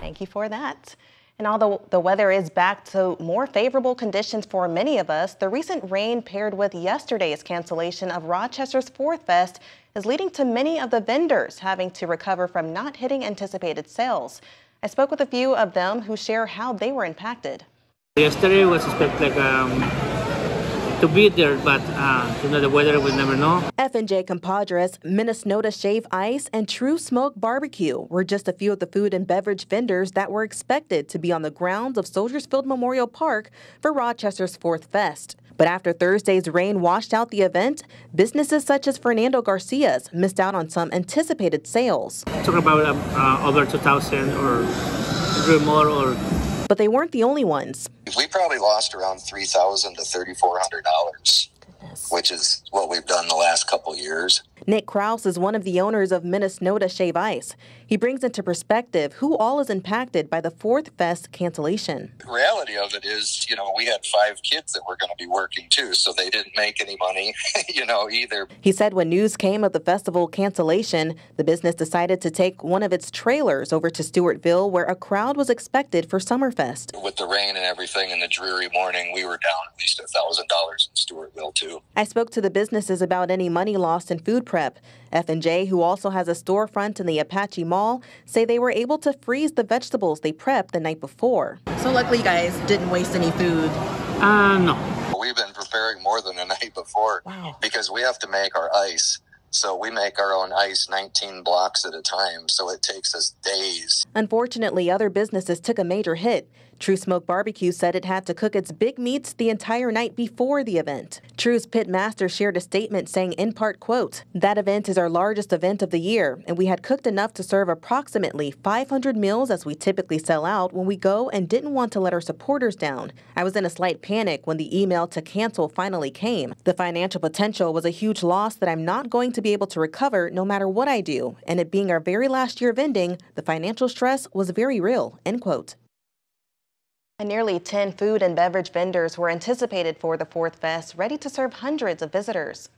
Thank you for that. And although the weather is back to more favorable conditions for many of us, the recent rain paired with yesterday's cancellation of Rochester's Fourth Fest is leading to many of the vendors having to recover from not hitting anticipated sales. I spoke with a few of them who share how they were impacted. Yesterday was expected like um, to be there, but uh, you know the weather we never know. F&J Compadres, Minnesota Shave Ice, and True Smoke Barbecue were just a few of the food and beverage vendors that were expected to be on the grounds of Soldiers Field Memorial Park for Rochester's Fourth Fest. But after Thursday's rain washed out the event, businesses such as Fernando Garcia's missed out on some anticipated sales. Talk about um, uh, over 2,000 or more or but they weren't the only ones. We probably lost around three thousand to thirty four hundred dollars, which is what we've done the last couple years. Nick Kraus is one of the owners of Minnesota Shave Ice. He brings into perspective who all is impacted by the Fourth Fest cancellation. The reality of it is, you know, we had five kids that were going to be working too, so they didn't make any money, you know, either. He said when news came of the festival cancellation, the business decided to take one of its trailers over to Stewartville where a crowd was expected for Summerfest. With the rain and everything and the dreary morning, we were down at least a $1,000 in Stewartville too. I spoke to the businesses about any money lost in food prep. F&J, who also has a storefront in the Apache Mall, say they were able to freeze the vegetables they prepped the night before. So luckily you guys didn't waste any food. Uh, no. We've been preparing more than the night before wow. because we have to make our ice. So we make our own ice 19 blocks at a time, so it takes us days. Unfortunately, other businesses took a major hit. True Smoke Barbecue said it had to cook its big meats the entire night before the event. True's pit master shared a statement saying in part quote, "That event is our largest event of the year, and we had cooked enough to serve approximately 500 meals as we typically sell out when we go and didn't want to let our supporters down. I was in a slight panic when the email to cancel finally came. The financial potential was a huge loss that I'm not going to be able to recover no matter what I do, and it being our very last year vending, the financial stress was very real." End quote. And nearly 10 food and beverage vendors were anticipated for the Fourth Fest, ready to serve hundreds of visitors.